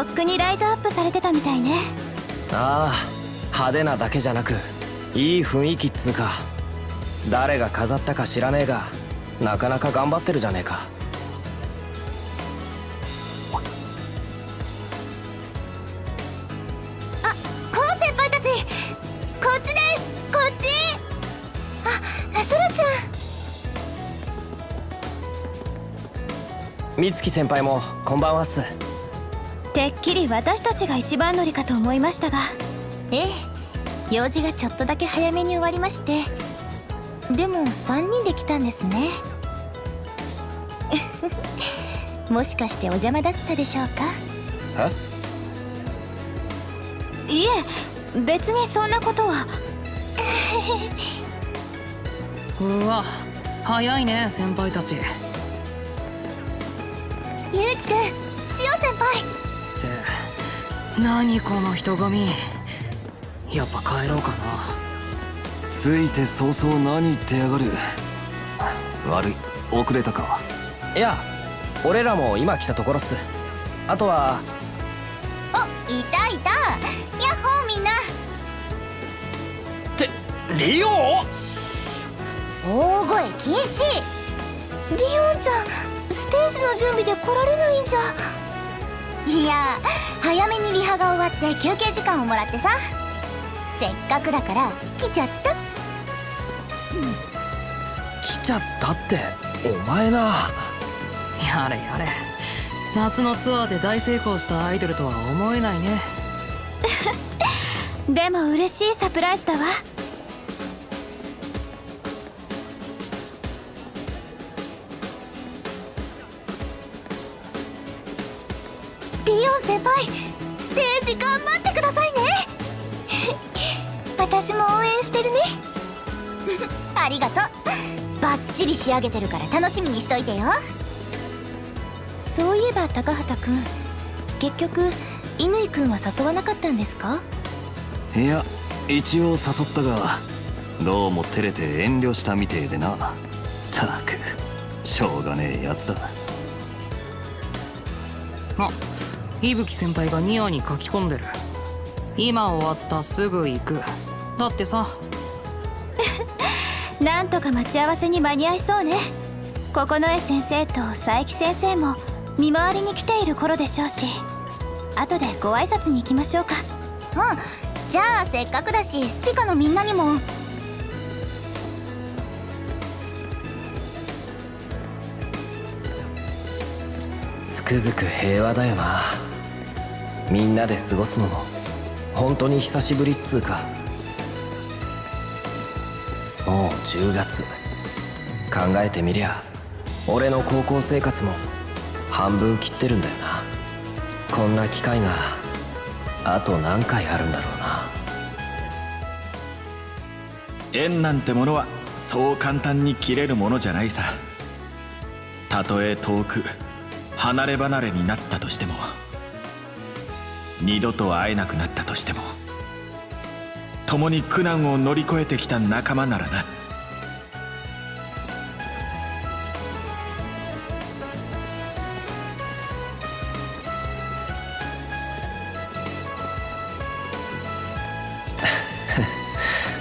とっくにライトアップされてたみたいね。ああ派手なだけじゃなくいい雰囲気っつうか。誰が飾ったか知らねえがなかなか頑張ってるじゃねえか。あコウ先輩たちこっちですこっち。あソラちゃん。美月先輩もこんばんはっすてっきり私たちが一番乗りかと思いましたが。ええ用事がちょっとだけ早めに終わりまして。でも3人で来たんですね。もしかしてお邪魔だったでしょうか？え？いえ別にそんなことは。うわ早いね先輩たち。ゆうきくんしお先輩何この人混み。やっぱ帰ろうかな。ついて早々何言ってやがる。悪い。遅れたか。いや俺らも今来たところっす。あとはおいたいた。ヤッホーみんな。ってリオ？大声禁止。リオンちゃんステージの準備で来られないんじゃいや早めにリハが終わって休憩時間をもらってさ。せっかくだから来ちゃった。来ちゃったってお前な。やれやれ。夏のツアーで大成功したアイドルとは思えないね。でも嬉しいサプライズだわ先輩ステージ頑張ってくださいね。私も応援してるね。ありがとう。バッチリ仕上げてるから楽しみにしといてよ。そういえば高畑くん結局乾くんは誘わなかったんですか？いや一応誘ったがどうも照れて遠慮したみてえでな。たくしょうがねえやつだあ伊吹先輩がニアに書き込んでる。今終わったすぐ行く。だってさ。なんとか待ち合わせに間に合いそうね。九重先生と佐伯先生も見回りに来ている頃でしょうし。後でご挨拶に行きましょうか。うん。じゃあせっかくだしスピカのみんなにも。つくづく平和だよなみんなで過ごすのも本当に久しぶりっつうか。もう10月。考えてみりゃ俺の高校生活も半分切ってるんだよな。こんな機会があと何回あるんだろうな。縁なんてものはそう簡単に切れるものじゃないさ。たとえ遠く離れ離れになったとしても二度と会えなくなったとしても共に苦難を乗り越えてきた仲間ならな。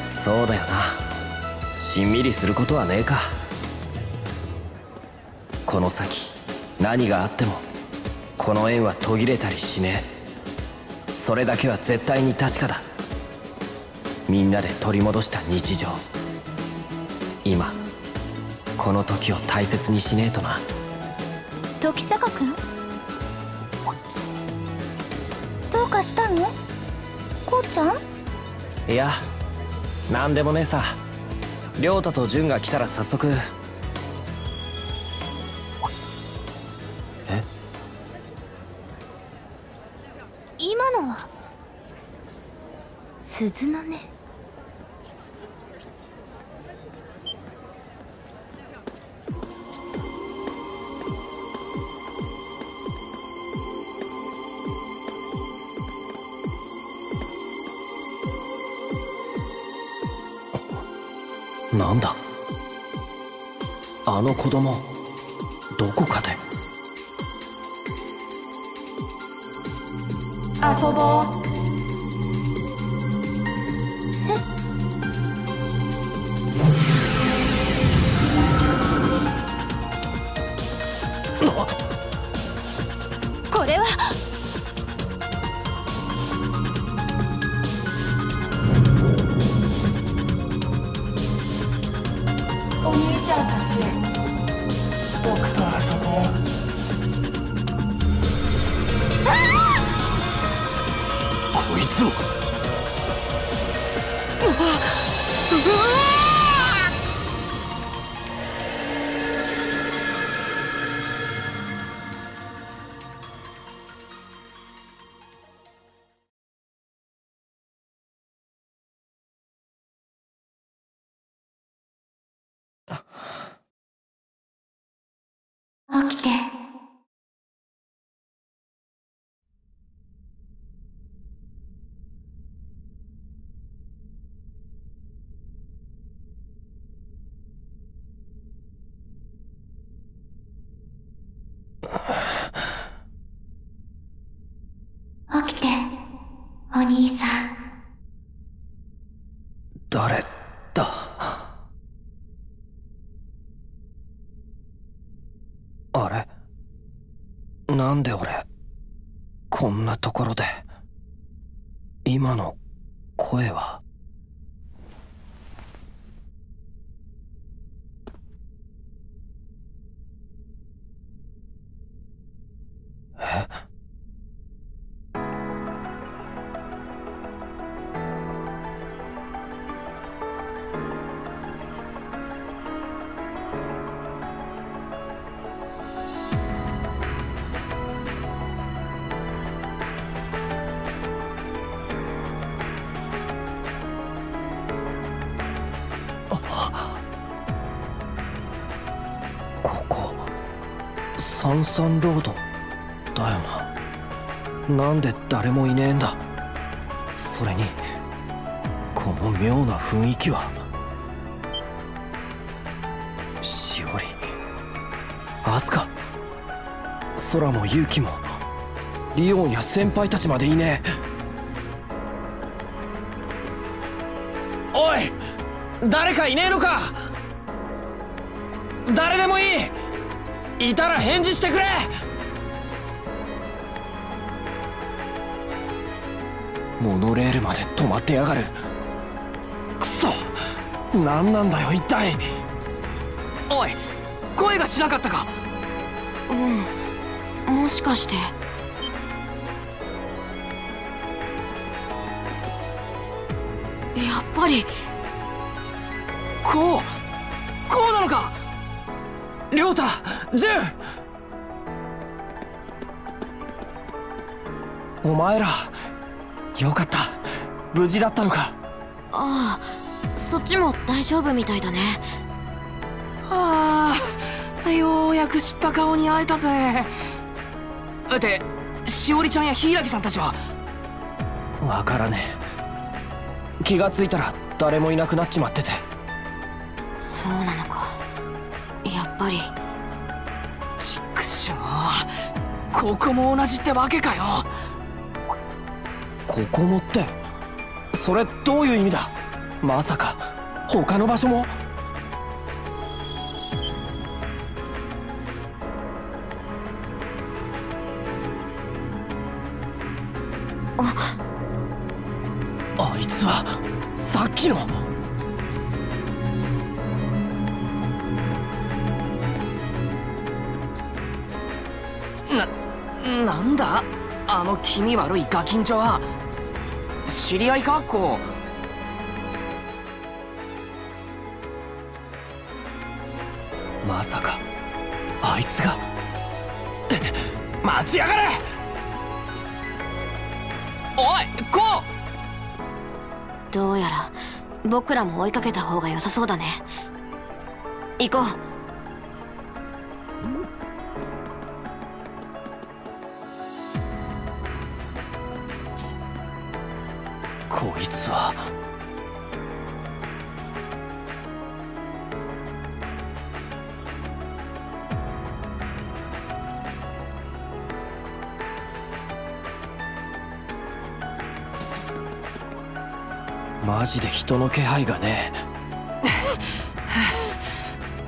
そうだよな。しんみりすることはねえか。この先何があってもこの縁は途切れたりしねえ。それだけは絶対に確かだ。みんなで取り戻した日常。今この時を大切にしねえとな。時坂君？どうかしたの？こうちゃん？いや何でもねえさ。亮太と純が来たら早速鈴の音。起きてお兄さん。誰だ？あれ？なんで俺こんなところで？今の声は？ここサンサンロード。なんで誰もいねえんだ。それにこの妙な雰囲気は。しおりアスカ空も勇気もリオンや先輩たちまでいねえ。おい誰かいねえのか。誰でもいい。いたら返事してくれ。モノレールまで止まってやがる。クソ。何なんだよ一体。おい声がしなかったか。うん。もしかして。やっぱり。こうこうなのか。亮太ジュンお前らよかった。無事だったのか。ああそっちも大丈夫みたいだね。ああようやく知った顔に会えたぜ。でしおりちゃんや柊さんたちは。わからねえ。気がついたら誰もいなくなっちまってて。そうなのか。やっぱり。ちくしょ。うここも同じってわけかよここもって。それどういう意味だ？まさか。他の場所も？あいつはさっきの。ななんだ？あの気味悪いガキンチョは知り合いか？こまさかあいつが。待ちやがれ！おいこう。どうやら僕らも追いかけた方が良さそうだね。行こう。ジで人の気配がね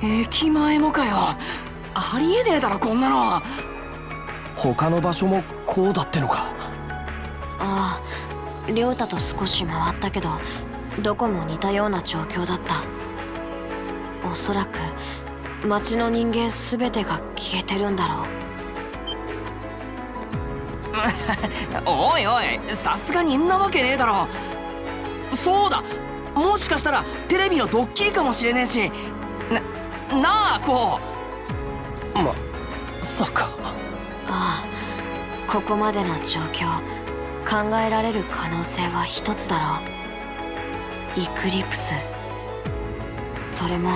駅前もかよ。ありえねえだろこんなの。他の場所もこうだってのか。ああ亮太と少し回ったけどどこも似たような状況だった。おそらく町の人間全てが消えてるんだろう。おいおいさすがにんなわけねえだろそうだ。もしかしたらテレビのドッキリかもしれねえし。ななあこまさか。ああここまでの状況考えられる可能性は一つだろう。イクリプス。それも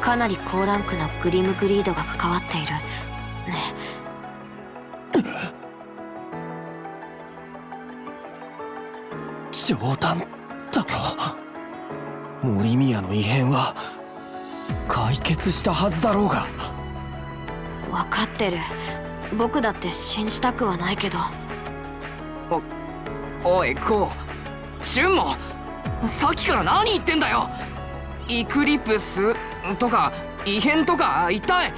かなり高ランクのグリムグリードが関わっている。ね。冗談だろ森宮の異変は解決したはずだろうが。分かってる。僕だって信じたくはないけど。おいこうチュンもさっきから何言ってんだよ。イクリプスとか異変とか一体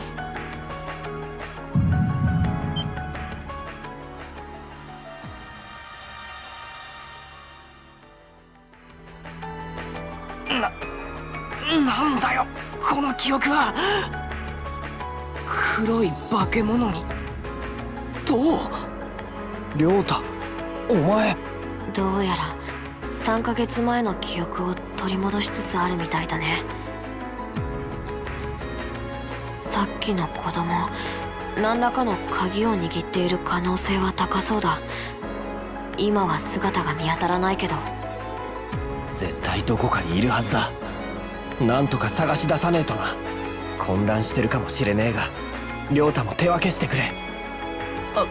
記憶は黒い化け物に。どう？亮太お前。どうやら3ヶ月前の記憶を取り戻しつつあるみたいだね。さっきの子供何らかの鍵を握っている可能性は高そうだ。今は姿が見当たらないけど。絶対どこかにいるはずだなんとか探し出さねえとな。混乱してるかもしれねえが亮太も手分けしてくれ。あっ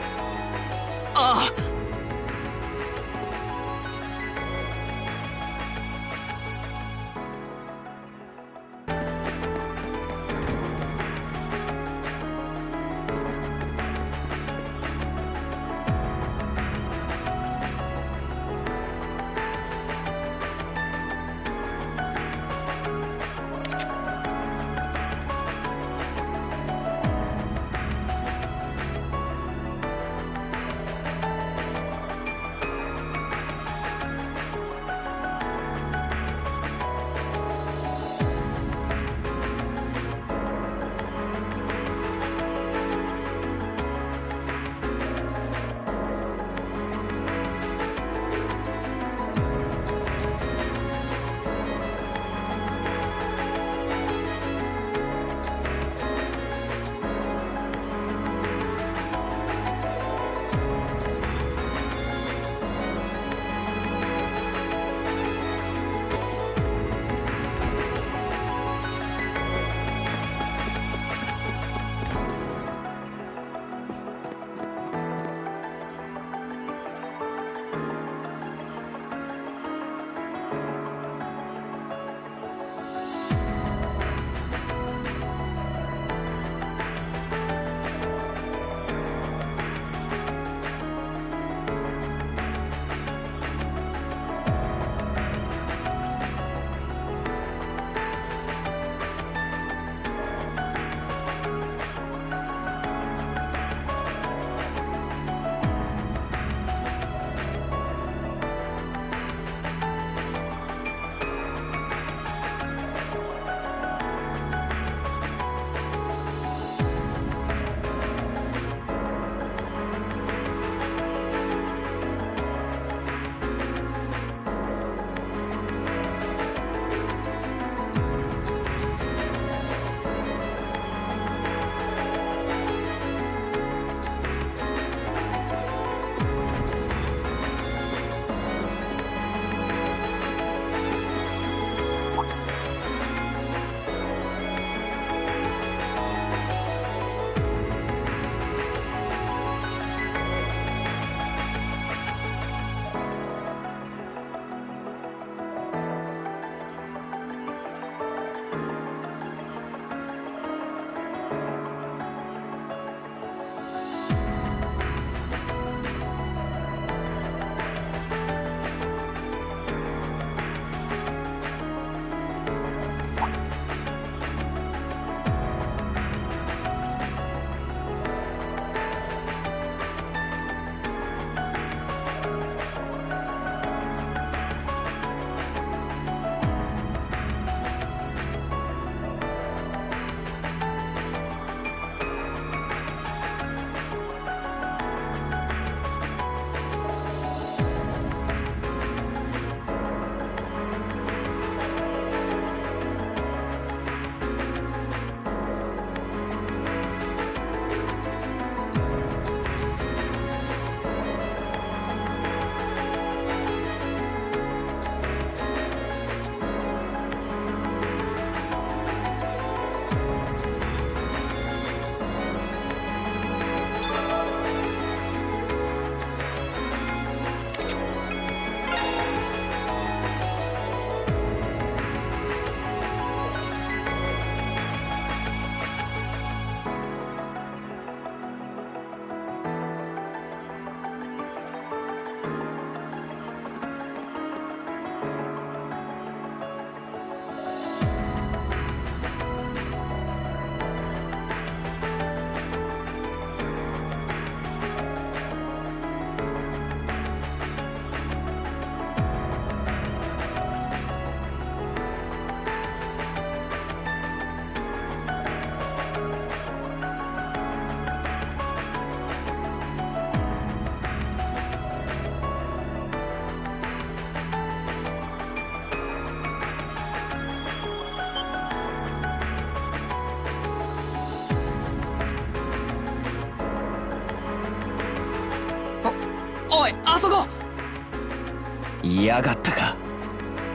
来やがったか。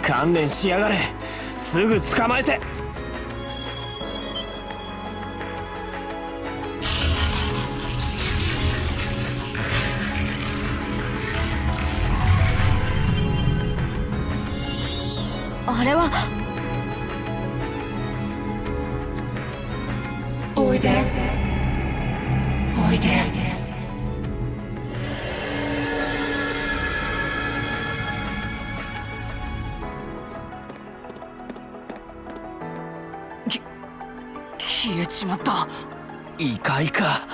観念しやがれ。すぐ捕まえて。消えちまった。イカイカ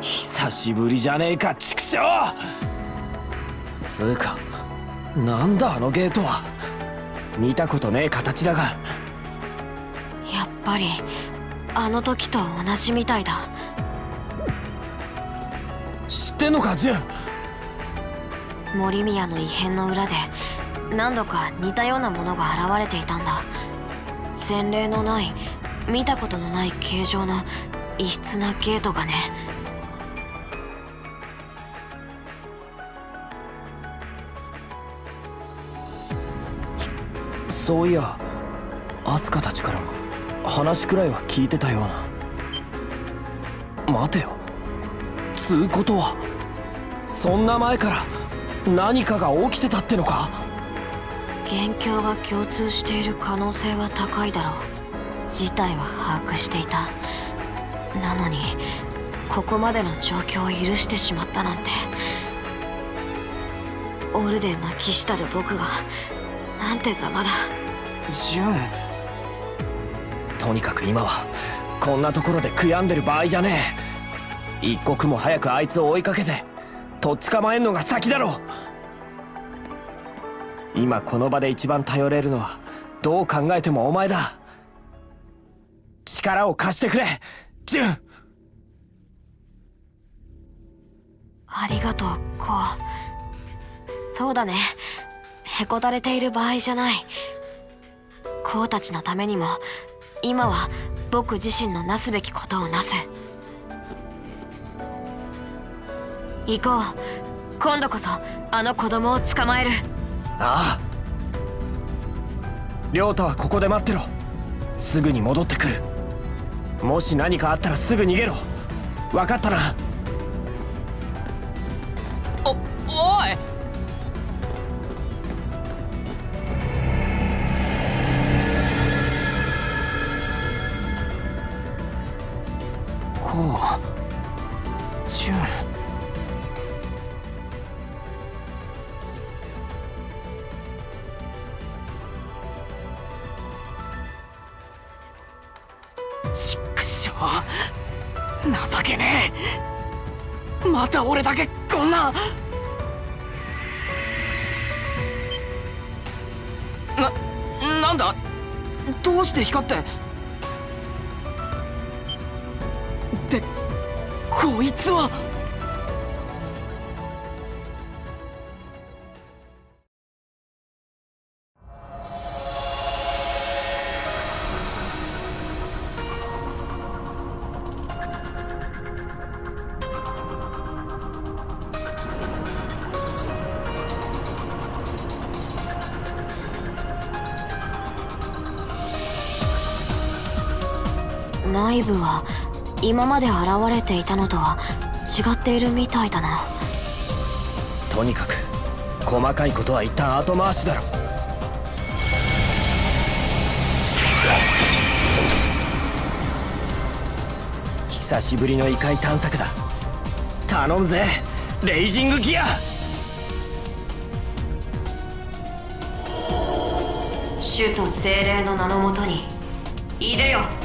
久しぶりじゃねえか畜生。つうかなんだあのゲートは。見たことねえ形だが。やっぱりあの時と同じみたいだ。知ってんのかジュン森宮の異変の裏で何度か似たようなものが現れていたんだ。前例のない見たことのない形状の異質なゲートがね。そういやアスカたちからも話くらいは聞いてたような。待てよ。つうことは。そんな前から何かが起きてたってのか。元凶が共通している可能性は高いだろう事態は把握していた。なのにここまでの状況を許してしまったなんて。オルデンな騎士たる僕がなんてざまだ。ジュン。とにかく今はこんなところで悔やんでる場合じゃねえ。一刻も早くあいつを追いかけてとっ捕まえんのが先だろう。今この場で一番頼れるのはどう考えてもお前だ。力を貸してくれジュン。ありがとうコウそうだね。へこたれている場合じゃない。コウたちのためにも今は僕自身のなすべきことをなす。行こう。今度こそあの子供を捕まえる。ああ。亮太はここで待ってろ。すぐに戻ってくるもし何かあったらすぐ逃げろ。分かったな？おおい。こうジュンちくしょう情けねえ。また俺だけこんな。ななんだ？どうして光って？ってこいつは。内部は今まで現れていたのとは違っているみたいだな。とにかく細かいことは一旦後回しだろ。久しぶりの異界探索だ。頼むぜ。レイジングギア。主と精霊の名のもとにいでよ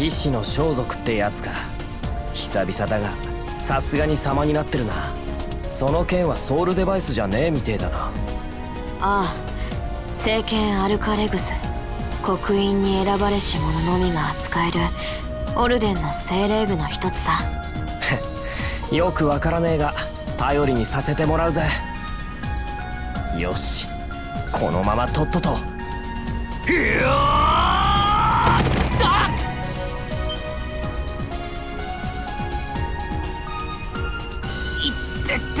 騎士の装束ってやつか。久々だがさすがに様になってるな。その剣はソウルデバイスじゃねえみてえだな。ああ聖剣アルカレグス。刻印に選ばれし者のみが扱えるオルデンの精霊具の一つさ。よくわからねえが頼りにさせてもらうぜ。よしこのままとっとと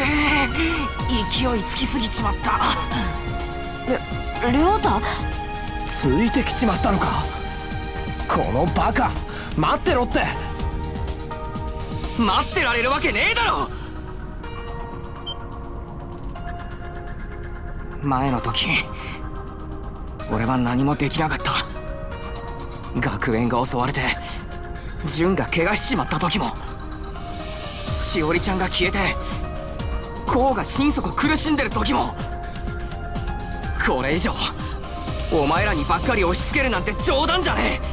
てって勢いつきすぎちまった。りょうたついてきちまったのか。このバカ待ってろって。待ってられるわけねえだろ。前の時俺は何もできなかった。学園が襲われて純が怪我しちまった時もしおりちゃんが消えてこうが心底苦しんでる時もこれ以上お前らにばっかり押し付けるなんて冗談じゃねえ。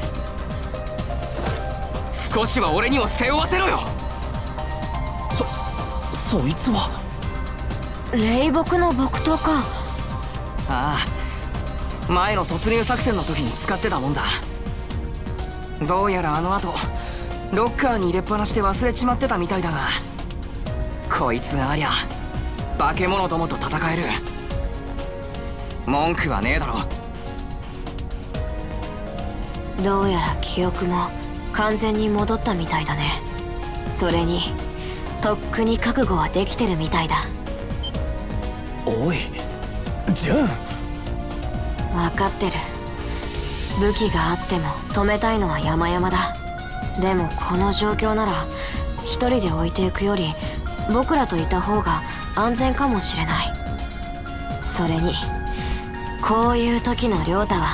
少しは俺にも背負わせろよ。そいつは？霊木の木刀か。ああ前の突入作戦の時に使ってたもんだ。どうやらあの後ロッカーに入れっぱなしで忘れちまってたみたいだがこいつがありゃ化け物どもと戦える。文句はねえだろ。どうやら記憶も完全に戻ったみたいだね。それにとっくに覚悟はできてるみたいだ。おいジュン分かってる。武器があっても止めたいのは山々だ。でもこの状況なら一人で置いていくより僕らといた方が安全かもしれない。それにこういう時の亮太は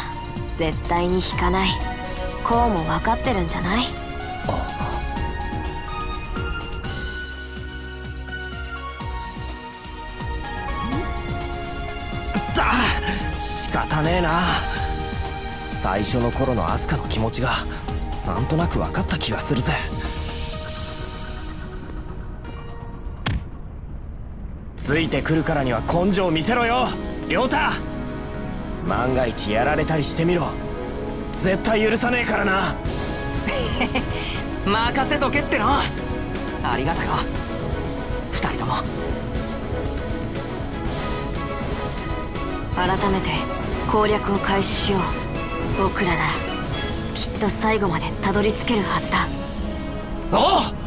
絶対に引かない。こうも分かってるんじゃない？だ仕方ねえな。最初の頃のアスカの気持ちがなんとなく分かった気がするぜ。ついてくるからには根性見せろよ。亮太。万が一やられたりしてみろ。絶対許さねえからな。任せとけっての。ありがとよ。二人とも。改めて攻略を開始しよう。僕らならきっと最後までたどり着けるはずだ。おう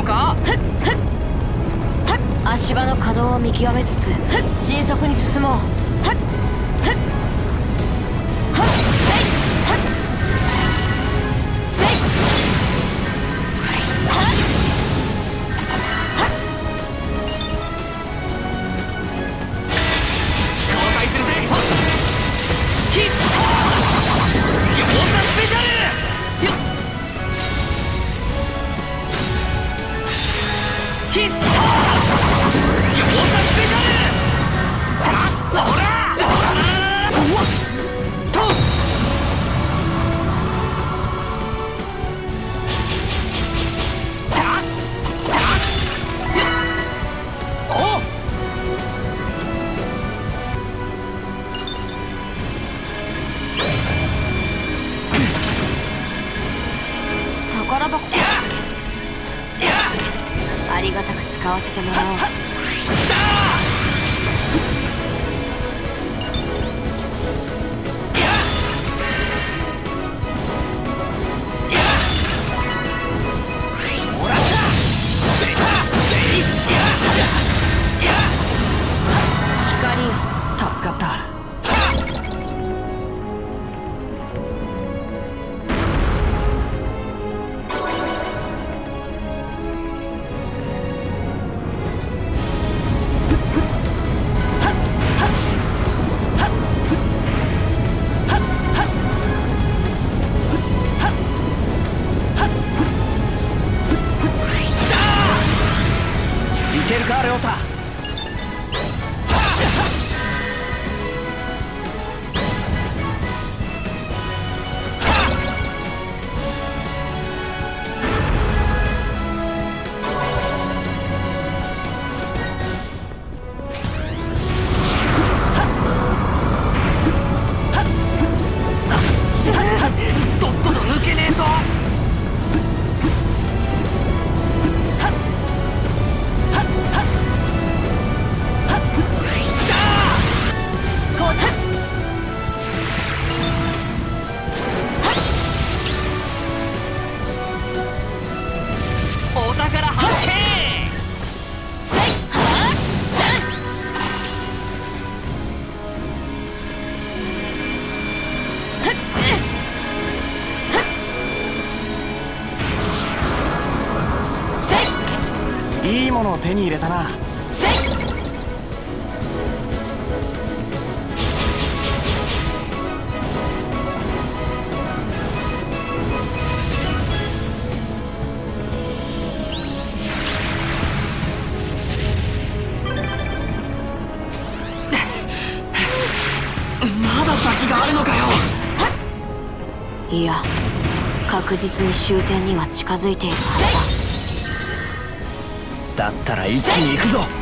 のか？足場の可動を見極めつつ迅速に進もう。手に入れたな。いや確実に終点には近づいているはず。だったら一気に行くぞ。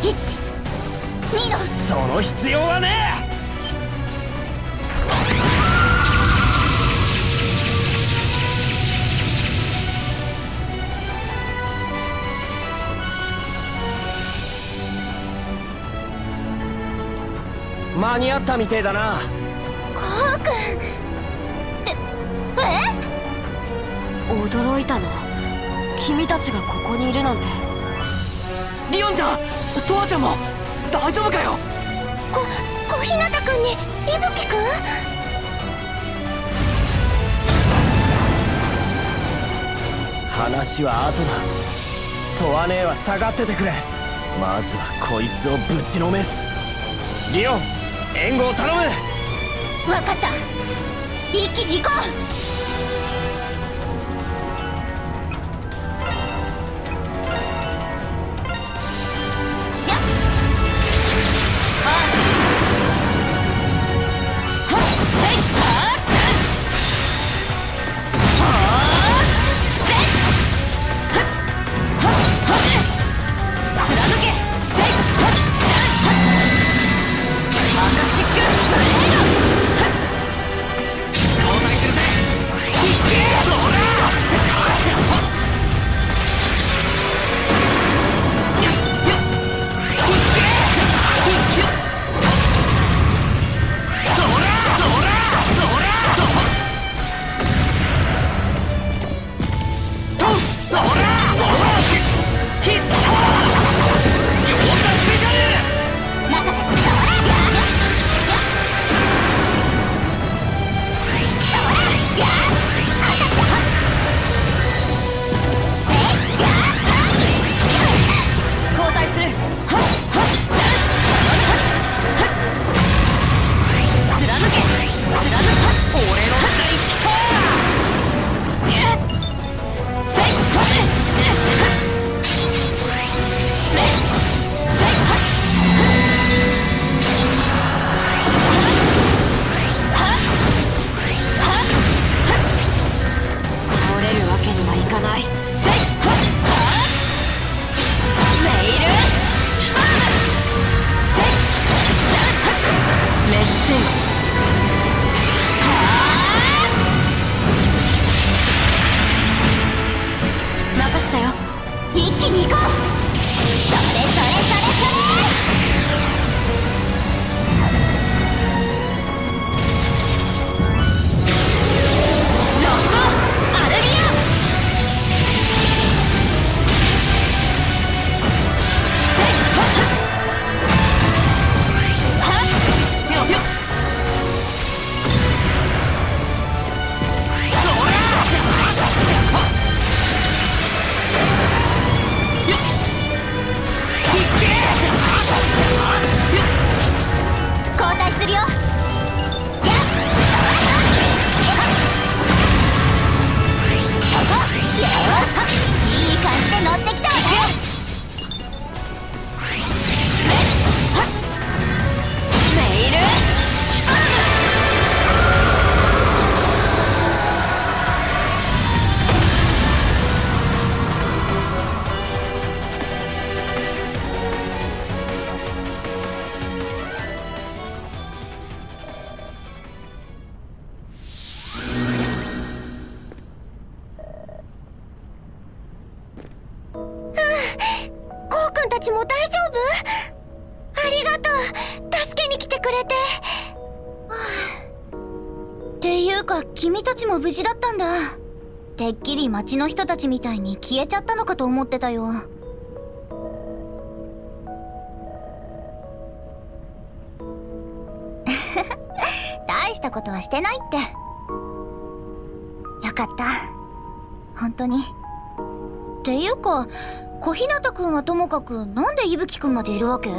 12のその必要はねえ！間に合ったみてえだな。コウ君ってえ？驚いたな君たちがここにいるなんて。リオンちゃんトワちゃんも大丈夫かよ？こ小日向君に伊吹君？話は後だ。とわねえは下がっててくれ。まずはこいつをぶちのめす。リオン援護を頼む。分かった。一気に行こうてっきり町の人たちみたいに消えちゃったのかと思ってたよ。大したことはしてないって。よかった。本当に。っていうか小日向くんはともかくなんで伊吹くんまでいるわけ？